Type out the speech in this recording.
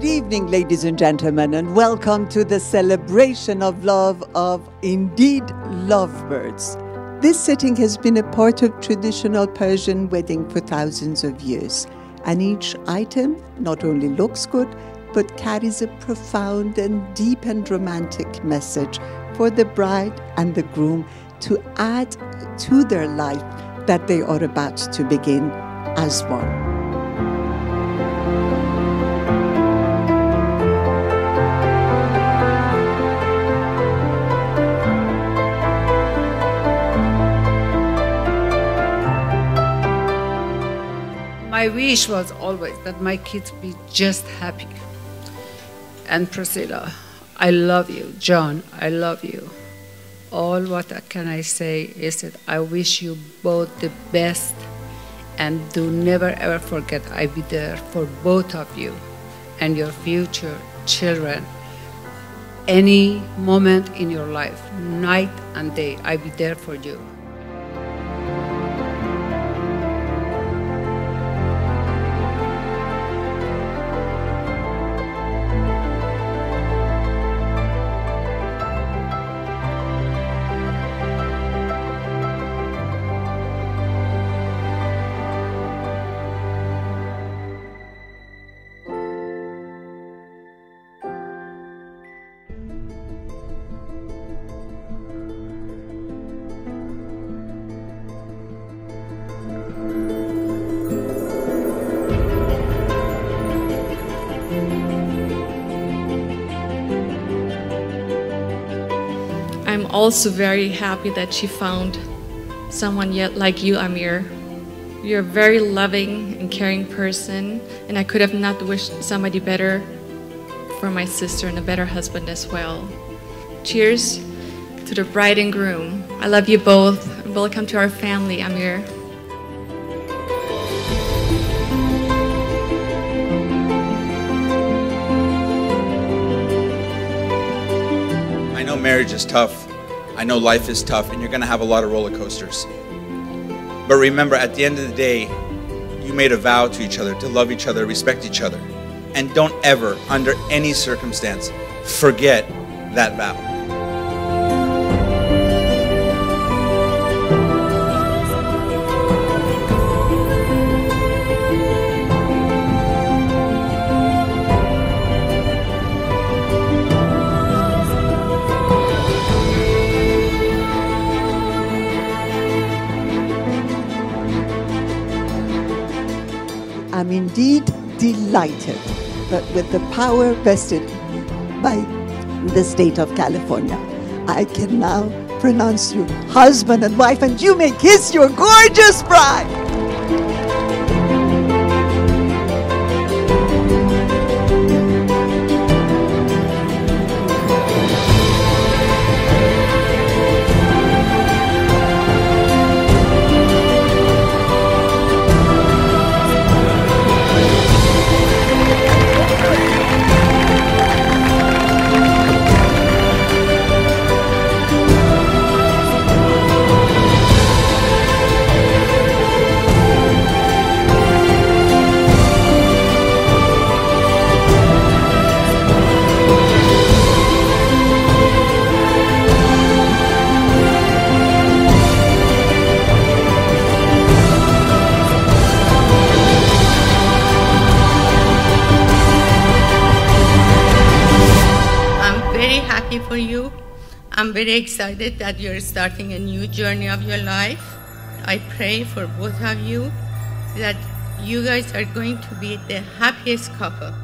Good evening, ladies and gentlemen, and welcome to the celebration of love of Indeed Lovebirds. This setting has been a part of traditional Persian wedding for thousands of years, and each item not only looks good, but carries a profound and deep and romantic message for the bride and the groom to add to their life that they are about to begin as one. My wish was always that my kids be just happy. And Priscilla, I love you. John, I love you. All what can I say is that I wish you both the best and do never ever forget I be there for both of you and your future children. Any moment in your life, night and day, I be there for you. Also very happy that she found someone yet like you, Amir. You're a very loving and caring person, and I could have not wished somebody better for my sister and a better husband as well. Cheers to the bride and groom. I love you both. and Welcome to our family, Amir. I know marriage is tough. I know life is tough, and you're going to have a lot of roller coasters. But remember, at the end of the day, you made a vow to each other to love each other, respect each other. And don't ever, under any circumstance, forget that vow. I'm indeed delighted that with the power vested by the state of California, I can now pronounce you husband and wife, and you may kiss your gorgeous bride. You. I'm very excited that you're starting a new journey of your life. I pray for both of you that you guys are going to be the happiest couple.